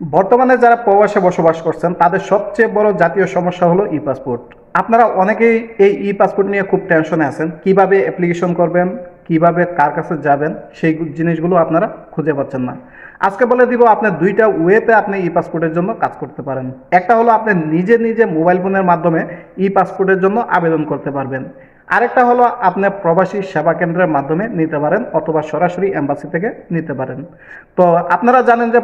বর্তমানে যারা প্রবাসে বসবাস করছেন, তাদের সবচেয়ে বড় জাতীয় সমস্যা হলো ই পাসপোর্ট আপনারা অনেকেই এই ই পাসপোর্ট নিয়ে খুব টেনশনে আছেন। কীভাবে অ্যাপ্লিকেশন করবেন? কীভাবে কার কাছে যাবেন, সেই জিনিসগুলো আপনারা খুঁজে পাচ্ছেন না। আজকে বলে দিব, আপনি দুইটা ওয়েতে আপনি ই পাসপোর্টের জন্য কাজ করতে পারেন। একটা হলো আপনি নিজে নিজে মোবাইল ফোনের মাধ্যমে ই পাসপোর্টের জন্য আবেদন করতে পারবেন। আরেকটা হলো আপনি প্রবাসী সেবা কেন্দ্রের মাধ্যমে নিতে পারেন অথবা সরাসরি এম্বাসি থেকে নিতে পারেন। তো আপনারা জানেন যে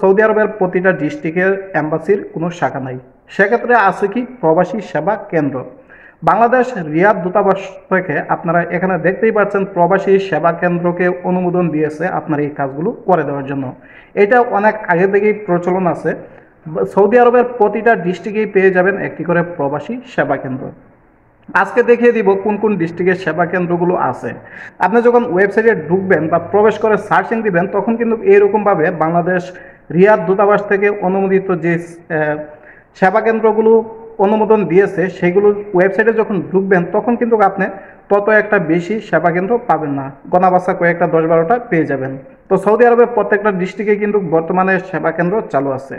সৌদি আরবের প্রতিটা ডিস্ট্রিক্টের এম্বাসির কোনো শাখা নাই। সেক্ষেত্রে আছে কি? প্রবাসী সেবা কেন্দ্র। বাংলাদেশ রিয়াদ দূতাবাস থেকে আপনারা এখানে দেখতেই পাচ্ছেন, প্রবাসী সেবা কেন্দ্রকে অনুমোদন দিয়েছে আপনার এই কাজগুলো করে দেওয়ার জন্য। এটা অনেক আগে থেকেই প্রচলন আছে। সৌদি আরবের প্রতিটা ডিস্ট্রিক্টেই পেয়ে যাবেন একটি করে প্রবাসী সেবা কেন্দ্র। আজকে দেখিয়ে দিব কোন কোন ডিস্ট্রিক্টের সেবা কেন্দ্রগুলো আছে। আপনি যখন ওয়েবসাইটে ঢুকবেন বা প্রবেশ করে সার্চিং দিবেন, তখন কিন্তু এইরকমভাবে বাংলাদেশ রিয়াদ দূতাবাস থেকে অনুমোদিত যে সেবা কেন্দ্রগুলো অনুমোদন দিয়েছে, সেগুলো ওয়েবসাইটে যখন ঢুকবেন, তখন কিন্তু আপনি তত একটা বেশি সেবা কেন্দ্র পাবেন না। গণাবাসা কয়েকটা দশ বারোটা পেয়ে যাবেন। তো সৌদি আরবের প্রত্যেকটা ডিস্ট্রিক্টে কিন্তু বর্তমানে সেবা কেন্দ্র চালু আছে।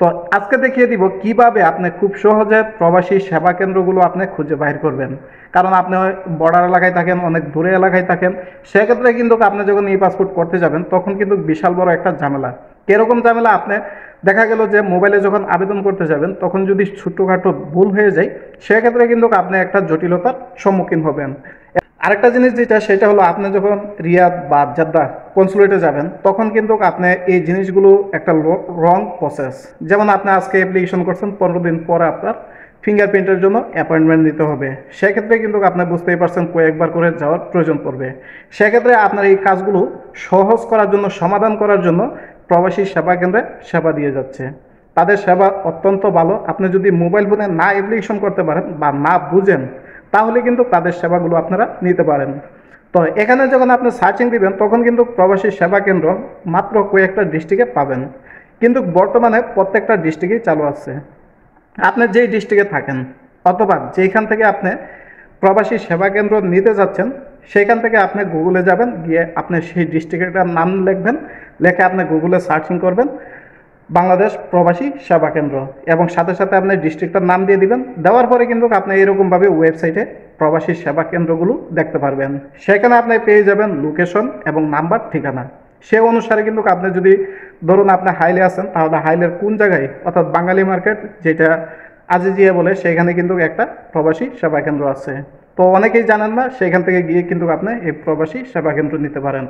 তো আজকে দেখিয়ে দিব কীভাবে আপনি খুব সহজে প্রবাসী সেবা কেন্দ্রগুলো আপনি খুঁজে বাইর করবেন। কারণ আপনি বর্ডার এলাকায় থাকেন, অনেক দূরে এলাকায় থাকেন, সেক্ষেত্রে কিন্তু আপনি যখন ই পাসপোর্ট করতে যাবেন, তখন কিন্তু বিশাল বড় একটা ঝামেলা। কীরকম ঝামেলা আপনি দেখা গেল যে মোবাইলে যখন আবেদন করতে যাবেন, তখন যদি ছোট্টখাটো ভুল হয়ে যায়, সেক্ষেত্রে কিন্তু আপনি একটা জটিলতার সম্মুখীন হবেন। আরেকটা জিনিস যেটা, সেটা হলো আপনি যখন রিয়াদ বা জাদ্দা কনসুলেটে যাবেন, তখন কিন্তু আপনি এই জিনিসগুলো একটা রং প্রসেস যেমন আপনি আজকে অ্যাপ্লিকেশন করছেন, পনেরো দিন পরে আপনার ফিঙ্গারপ্রিন্টের জন্য অ্যাপয়েন্টমেন্ট নিতে হবে। সেক্ষেত্রে কিন্তু আপনি বুঝতেই পারছেন কয়েকবার করে যাওয়ার প্রয়োজন পড়বে। সেক্ষেত্রে আপনার এই কাজগুলো সহজ করার জন্য, সমাধান করার জন্য প্রবাসী সেবা কেন্দ্রে সেবা দিয়ে যাচ্ছে। তাদের সেবা অত্যন্ত ভালো। আপনি যদি মোবাইল ফোনে না অ্যাপ্লিকেশন করতে পারেন বা না বুঝেন, তাহলে কিন্তু তাদের সেবাগুলো আপনারা নিতে পারেন। তো এখানে যখন আপনি সার্চিং দিবেন, তখন কিন্তু প্রবাসী সেবা কেন্দ্র মাত্র কয়েকটা ডিস্ট্রিক্টে পাবেন। কিন্তু বর্তমানে প্রত্যেকটা ডিস্ট্রিক্টেই চালু আছে। আপনি যেই ডিস্ট্রিক্টে থাকেন, অথবা যেখান থেকে আপনি প্রবাসী সেবা কেন্দ্র নিতে যাচ্ছেন সেখান থেকে আপনি গুগলে যাবেন, গিয়ে আপনি সেই ডিস্ট্রিক্টের নাম লিখবেন, লেখে আপনি গুগলে সার্চিং করবেন, বাংলাদেশ প্রবাসী সেবা কেন্দ্র। এবং সাথে সাথে আপনি ডিস্ট্রিক্টটার নাম দিয়ে দিবেন, দেওয়ার পরে কিন্তু আপনি এরকমভাবে ওয়েবসাইটে প্রবাসী সেবা কেন্দ্রগুলো দেখতে পারবেন। সেখানে আপনি পেয়ে যাবেন লোকেশন এবং নাম্বার ঠিকানা। সে অনুসারে কিন্তু আপনি যদি ধরুন আপনি হাইলে আছেন, তাহলে হাইলের কোন জায়গায়, অর্থাৎ বাঙালি মার্কেট যেটা আজিজিয়া বলে, সেখানে কিন্তু একটা প্রবাসী সেবা কেন্দ্র আছে। তো অনেকেই জানেন না, সেখান থেকে গিয়ে কিন্তু আপনি এই প্রবাসী সেবা কেন্দ্র নিতে পারেন।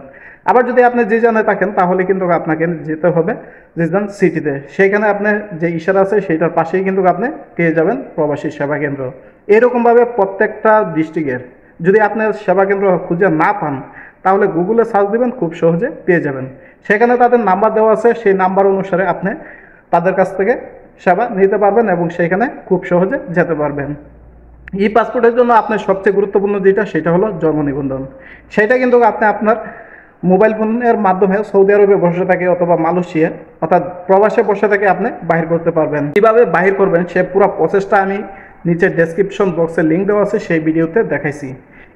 আবার যদি আপনি যে জানে থাকেন, তাহলে কিন্তু আপনাকে যেতে হবে জিজান সিটিতে। সেইখানে আপনি যে ইশারা আছে, সেইটার পাশেই কিন্তু আপনি পেয়ে যাবেন প্রবাসী সেবা কেন্দ্র। এরকমভাবে প্রত্যেকটা ডিস্ট্রিক্টের যদি আপনি সেবা কেন্দ্র খুঁজে না পান, তাহলে গুগলে সার্চ দিবেন, খুব সহজে পেয়ে যাবেন। সেখানে তাদের নাম্বার দেওয়া আছে, সেই নাম্বার অনুসারে আপনি তাদের কাছ থেকে সেবা নিতে পারবেন এবং সেখানে খুব সহজে যেতে পারবেন। ই পাসপোর্টের জন্য আপনার সবচেয়ে গুরুত্বপূর্ণ যেটা, সেটা হলো জন্ম নিবন্ধন। সেটা কিন্তু আপনি আপনার মোবাইল ফোনের মাধ্যমে সৌদি আরবে বসে থাকে অথবা মালয়েশিয়া অর্থাৎ প্রবাসে বসে থেকে আপনি বাহির করতে পারবেন। কীভাবে বাহির করবেন, সে পুরো প্রসেসটা আমি নিচে ডেসক্রিপশন বক্সে লিঙ্ক দেওয়া আছে, সেই ভিডিওতে দেখাইছি।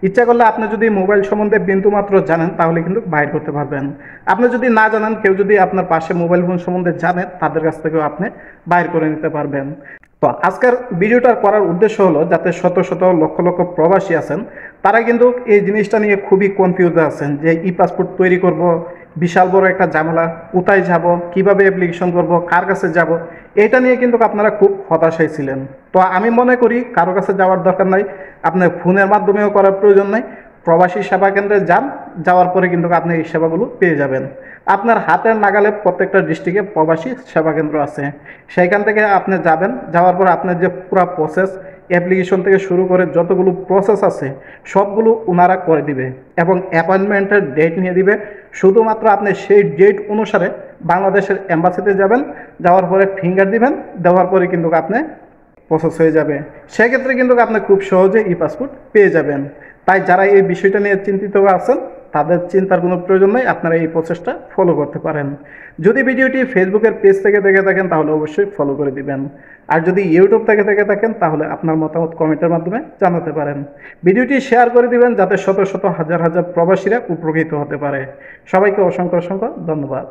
ইচ্ছা করলে আপনি যদি মোবাইল সম্বন্ধে বিন্দুমাত্র জানেন, তাহলে কিন্তু বাহির করতে পারবেন। আপনি যদি না জানেন, কেউ যদি আপনার পাশে মোবাইল ফোন সম্বন্ধে জানেন তাদের কাছ থেকেও আপনি বাইর করে নিতে পারবেন। তো আজকের ভিডিওটা করার উদ্দেশ্য হলো যাতে শত শত লক্ষ লক্ষ প্রবাসী আছেন, তারা কিন্তু এই জিনিসটা নিয়ে খুবই কনফিউজ আছেন যে ই পাসপোর্ট তৈরি করব, বিশাল বড় একটা ঝামেলা, কোথায় যাব, কীভাবে অ্যাপ্লিকেশন করব, কার কাছে যাব, এটা নিয়ে কিন্তু আপনারা খুব হতাশায় ছিলেন। তো আমি মনে করি কারও কাছে যাওয়ার দরকার নাই, আপনার ফোনের মাধ্যমেও করার প্রয়োজন নাই প্রবাসী সেবা কেন্দ্রে যান, যাওয়ার পরে কিন্তু আপনি এই সেবাগুলো পেয়ে যাবেন। আপনার হাতের নাগালে প্রত্যেকটা ডিস্ট্রিক্টে প্রবাসী সেবা কেন্দ্র আছে। সেইখান থেকে আপনি যাবেন, যাওয়ার পর আপনার যে পুরো প্রসেস অ্যাপ্লিকেশন থেকে শুরু করে যতগুলো প্রসেস আছে, সবগুলো ওনারা করে দিবে এবং অ্যাপয়েন্টমেন্টের ডেট নিয়ে দিবে। শুধুমাত্র আপনি সেই ডেট অনুসারে বাংলাদেশের এম্বাসিতে যাবেন, যাওয়ার পরে ফিঙ্গার দিবেন, দেওয়ার পরে কিন্তু আপনি প্রসেস হয়ে যাবে। সেক্ষেত্রে কিন্তু আপনি খুব সহজে ই পাসপোর্ট পেয়ে যাবেন। তাই যারা এই বিষয়টা নিয়ে চিন্তিত আছেন, তাদের চিন্তার কোনো প্রয়োজন নেই, আপনারা এই প্রসেসটা ফলো করতে পারেন। যদি ভিডিওটি ফেসবুকের পেজ থেকে দেখে থাকেন, তাহলে অবশ্যই ফলো করে দিবেন। আর যদি ইউটিউব থেকে দেখে থাকেন, তাহলে আপনার মতামত কমেন্টের মাধ্যমে জানাতে পারেন। ভিডিওটি শেয়ার করে দিবেন, যাতে শত শত হাজার হাজার প্রবাসীরা উপকৃত হতে পারে। সবাইকে অসংখ্য অসংখ্য ধন্যবাদ।